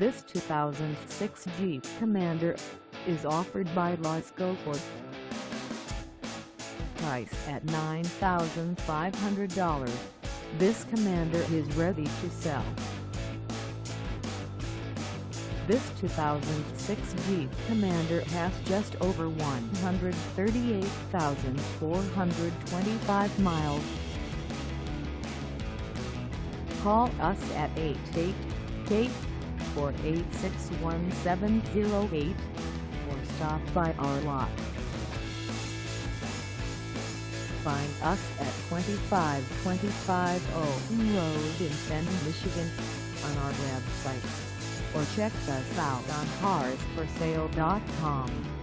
This 2006 Jeep Commander is offered by Lasco Ford. Price at $9,500. This Commander is ready to sell. This 2006 Jeep Commander has just over 138,425 miles. Call us at 888-486-1708 or stop by our lot. Find us at 2525 Owen Road in Fenton, Michigan on our website or check us out on carsforsale.com.